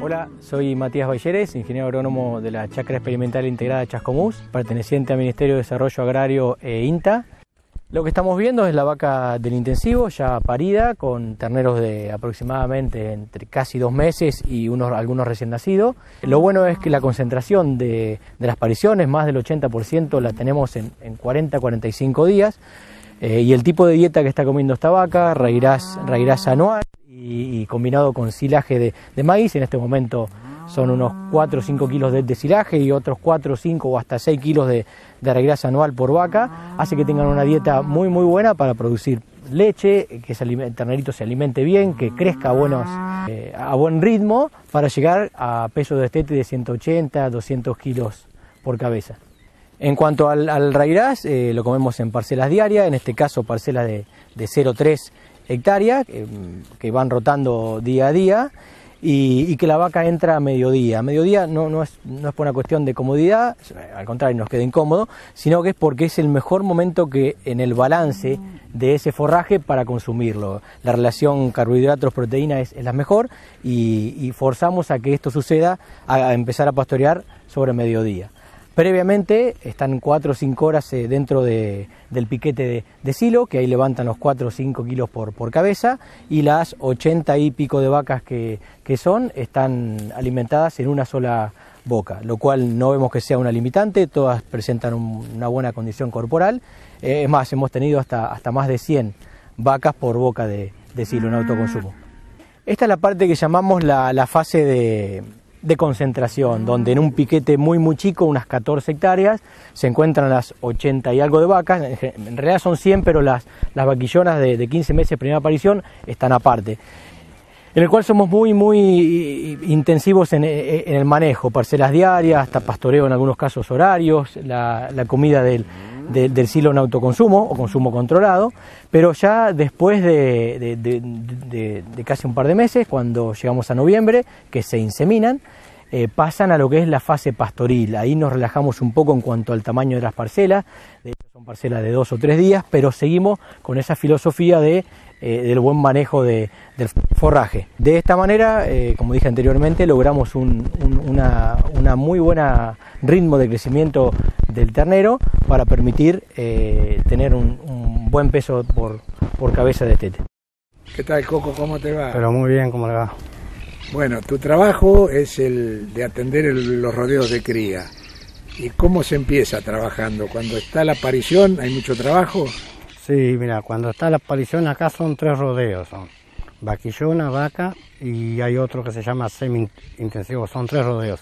Hola, soy Matías Balleres, ingeniero agrónomo de la Chacra Experimental Integrada Chascomús, perteneciente al Ministerio de Desarrollo Agrario e INTA. Lo que estamos viendo es la vaca del intensivo, ya parida, con terneros de aproximadamente entre casi dos meses y unos, algunos recién nacidos. Lo bueno es que la concentración de, las pariciones, más del 80%, la tenemos en, 40-45 días. Eh, y el tipo de dieta que está comiendo esta vaca, rairás anual, y, combinado con silaje de, maíz, en este momento son unos 4 o 5 kilos de, silaje y otros 4, 5 o hasta 6 kilos de, de anual por vaca, hace que tengan una dieta muy muy buena para producir leche, que el ternerito se alimente bien, que crezca a, buenos, eh, a buen ritmo para llegar a peso de estete de 180, 200 kilos por cabeza. En cuanto al, al eh, lo comemos en parcelas diarias, en este caso parcelas de, de 0,3 hectáreas que, van rotando día a día y, que la vaca entra a mediodía. Mediodía no, no, es, no es por una cuestión de comodidad, al contrario, nos queda incómodo, sino que es porque es el mejor momento que en el balance de ese forraje para consumirlo. La relación carbohidratos-proteína es, la mejor y, forzamos a que esto suceda, a empezar a pastorear sobre mediodía. Previamente están 4 o 5 horas eh, dentro del piquete de, silo, que ahí levantan los 4 o 5 kilos por, cabeza, y las 80 y pico de vacas que, son están alimentadas en una sola boca, lo cual no vemos que sea una limitante, todas presentan una buena condición corporal. Eh, es más, hemos tenido hasta, hasta más de 100 vacas por boca de, silo en autoconsumo. Esta es la parte que llamamos la fase de, de concentración, donde en un piquete muy muy chico, unas 14 hectáreas, se encuentran las 80 y algo de vacas, en realidad son 100, pero las, las vaquillonas de, 15 meses primera aparición están aparte. En el cual somos muy muy intensivos en, el manejo, parcelas diarias, hasta pastoreo en algunos casos horarios, la, comida del, del silo en autoconsumo o consumo controlado, pero ya después de, de, casi un par de meses, cuando llegamos a noviembre, que se inseminan, eh, pasan a lo que es la fase pastoril. Ahí nos relajamos un poco en cuanto al tamaño de las parcelas, de hecho son parcelas de dos o tres días, pero seguimos con esa filosofía de, eh, del buen manejo del forraje. De esta manera, eh, como dije anteriormente, logramos un una, muy buena ritmo de crecimiento del ternero para permitir tener un, un, buen peso por, por cabeza de tete. ¿Qué tal, Coco? ¿Cómo te va? Pero muy bien, ¿cómo le va? Bueno, tu trabajo es el de atender los rodeos de cría. ¿Y cómo se empieza trabajando? Cuando está la aparición, ¿hay mucho trabajo? Sí, mira, cuando está la aparición acá son tres rodeos. Son vaquillona, vaca y hay otro que se llama semi-intensivo. Son tres rodeos.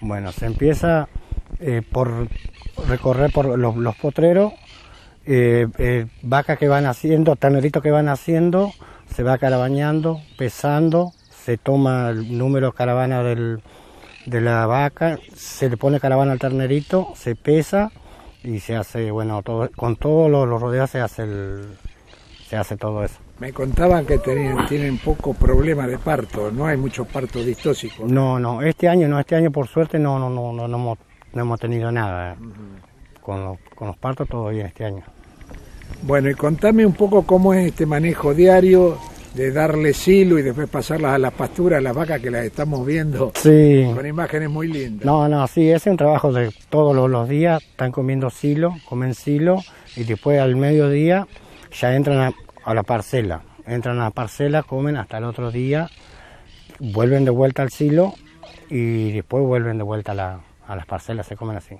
Bueno, se empieza eh, por recorrer por los, potreros, eh, eh, vacas que van haciendo, terneritos que van haciendo, se va carabañando, pesando, se toma el número caravana del, de la vaca, se le pone caravana al ternerito, se pesa y se hace, bueno, todo, con todos los, rodeos se hace, se hace todo eso. Me contaban que tienen, tienen poco problema de parto, no hay mucho parto distóxico. No, no, este año no, este año por suerte no, no, no, no, no, hemos, tenido nada. con, los, con los partos todo bien este año. Bueno, y contame un poco cómo es este manejo diario de darle silo y después pasarlas a las pasturas, a las vacas que las estamos viendo sí. con imágenes muy lindas. No, no, sí, es un trabajo de todos los, días, están comiendo silo, comen silo y después al mediodía ya entran a, la parcela, entran a la parcela, comen hasta el otro día, vuelven de vuelta al silo y después vuelven de vuelta a, a las parcelas, se comen así.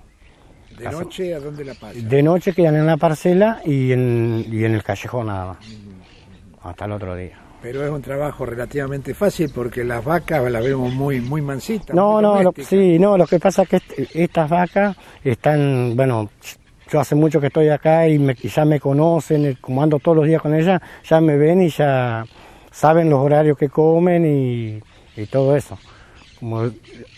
¿De noche a dónde la pasan? De noche quedan en la parcela y en, y en el callejón nada más hasta el otro día. Pero es un trabajo relativamente fácil porque las vacas las vemos muy muy mansitas. No, no, lo, sí, no, lo que pasa es que estas vacas están, bueno, yo hace mucho que estoy acá y, me, ya me conocen, eh, como ando todos los días con ellas, ya me ven y ya saben los horarios que comen y, y todo eso. Como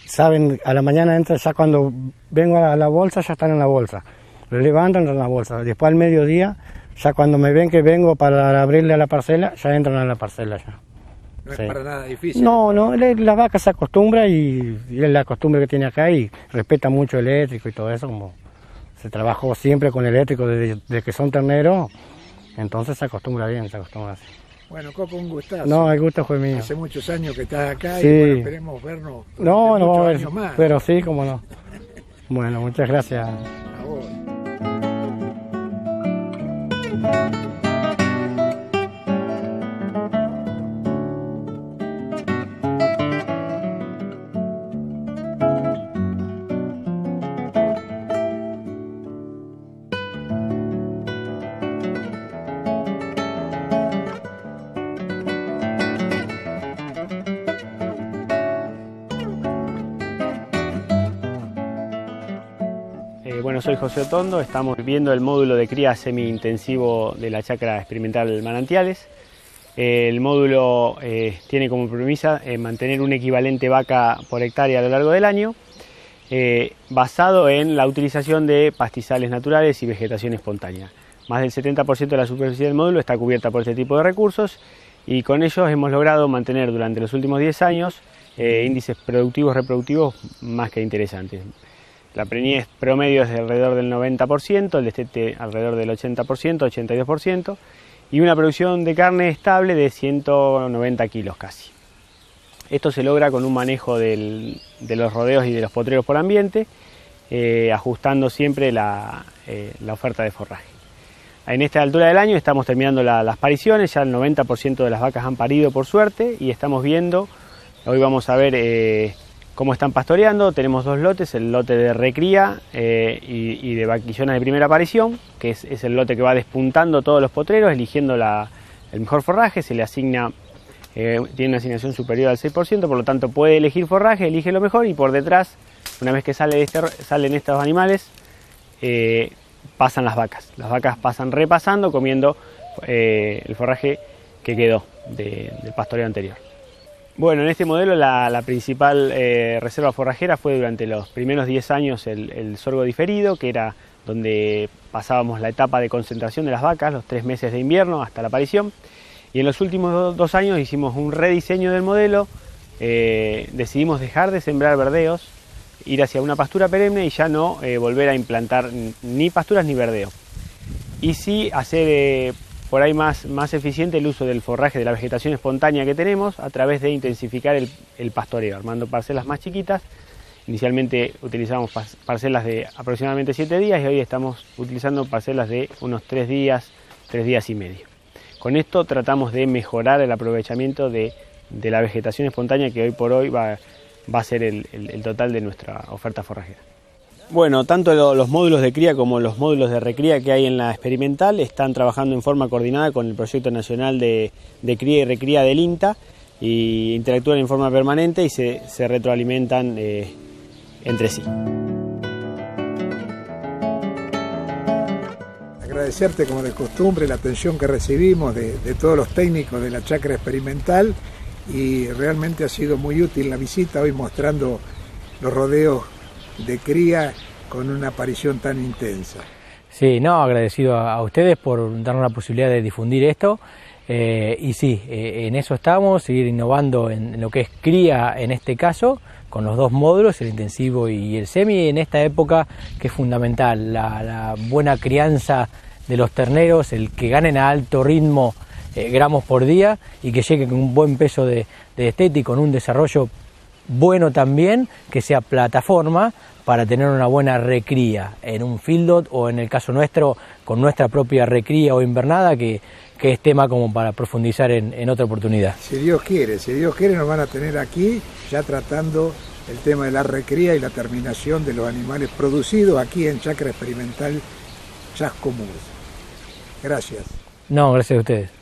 saben, a la mañana entran, ya cuando vengo a la bolsa ya están en la bolsa. Lo levantan en la bolsa. Después al mediodía ya cuando me ven que vengo para abrirle a la parcela, ya entran a la parcela ya. No es para nada difícil. No, no, la vaca se acostumbra y, es la costumbre que tiene acá y respeta mucho el eléctrico y todo eso, como se trabajó siempre con eléctrico desde, que son terneros, entonces se acostumbra bien, se acostumbra así. Bueno, Coco, un gustazo. No, el gusto fue mío. Hace muchos años que estás acá Sí. y bueno, esperemos vernos No, no vamos a ver, más. pero sí, como no. Bueno, muchas gracias. A vos. Soy José Otondo, estamos viendo el módulo de cría semi-intensivo de la chacra experimental Manantiales. El módulo eh, tiene como premisa eh, mantener un equivalente vaca por hectárea a lo largo del año, eh, basado en la utilización de pastizales naturales y vegetación espontánea. Más del 70% de la superficie del módulo está cubierta por este tipo de recursos y con ellos hemos logrado mantener durante los últimos 10 años eh, índices productivos reproductivos más que interesantes. La preñez promedio es de alrededor del 90%, el destete alrededor del 80%, 82%, y una producción de carne estable de 190 kilos casi. Esto se logra con un manejo de los rodeos y de los potreros por ambiente, eh, ajustando siempre la, eh, la oferta de forraje. En esta altura del año estamos terminando la- las pariciones, ya el 90% de las vacas han parido por suerte y estamos viendo, hoy vamos a ver eh, cómo están pastoreando, tenemos dos lotes, el lote de recría eh, y, de vaquillonas de primera aparición, que es, el lote que va despuntando todos los potreros, eligiendo el mejor forraje, se le asigna, eh, tiene una asignación superior al 6%, por lo tanto puede elegir forraje, elige lo mejor y por detrás, una vez que sale este- salen estos animales, eh, pasan las vacas. Las vacas pasan repasando, comiendo el forraje que quedó de- del pastoreo anterior. Bueno, en este modelo la, principal eh, reserva forrajera fue durante los primeros 10 años el, sorgo diferido, que era donde pasábamos la etapa de concentración de las vacas, los tres meses de invierno hasta la aparición. Y en los últimos do- dos años hicimos un rediseño del modelo, eh, decidimos dejar de sembrar verdeos, ir hacia una pastura perenne y ya no eh, volver a implantar ni pasturas ni verdeo. Y sí hacer por ahí más, más eficiente el uso del forraje de la vegetación espontánea que tenemos a través de intensificar el, pastoreo, armando parcelas más chiquitas. Inicialmente utilizábamos parcelas de aproximadamente 7 días y hoy estamos utilizando parcelas de unos 3 días, 3 días y medio. Con esto tratamos de mejorar el aprovechamiento de, de la vegetación espontánea que hoy por hoy va, va a ser el- el total de nuestra oferta forrajera. Bueno, tanto lo- los módulos de cría como los módulos de recría que hay en la experimental están trabajando en forma coordinada con el Proyecto Nacional de, Cría y Recría del INTA y interactúan en forma permanente y se, retroalimentan eh, entre sí. Agradecerte como de costumbre la atención que recibimos de todos los técnicos de la chacra experimental y realmente ha sido muy útil la visita hoy mostrando los rodeos de cría con una aparición tan intensa. Sí, no, agradecido a, ustedes por darnos la posibilidad de difundir esto. eh, y sí, eh, en eso estamos, seguir innovando en, lo que es cría en este caso, con los dos módulos, el intensivo y el semi, en esta época que es fundamental, la, buena crianza de los terneros, el que ganen a alto ritmo eh, gramos por día y que lleguen con un buen peso de, de y con un desarrollo bueno también que sea plataforma para tener una buena recría en un fieldot o en el caso nuestro con nuestra propia recría o invernada que, que es tema como para profundizar en, en otra oportunidad. Si Dios quiere, si Dios quiere nos van a tener aquí ya tratando el tema de la recría y la terminación de los animales producidos aquí en Chacra Experimental Chascomús. Gracias. No, gracias a ustedes.